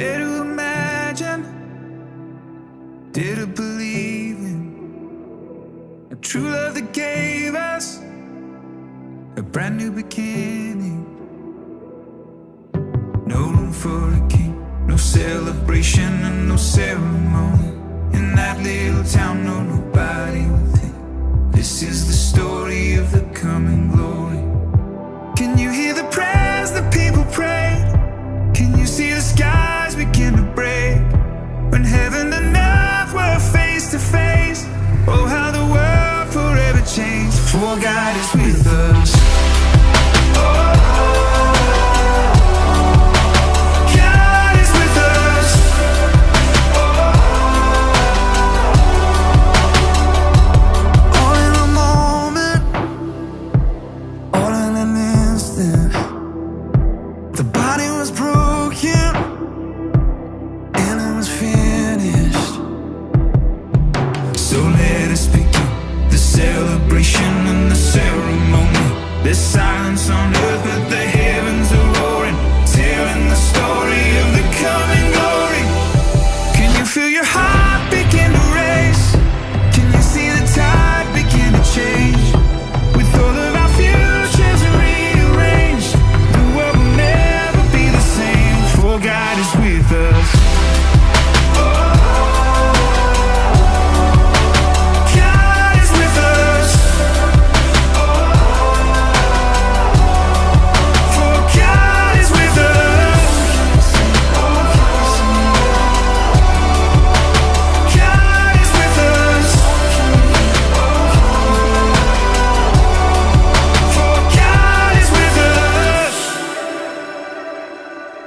Dare to imagine, dare to believe in a true love that gave us a brand new beginning. No room for a king, no celebration and no ceremony. In that little town, no nobody will think this is the story. change, for God is with us. This silence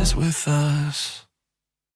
Is with us.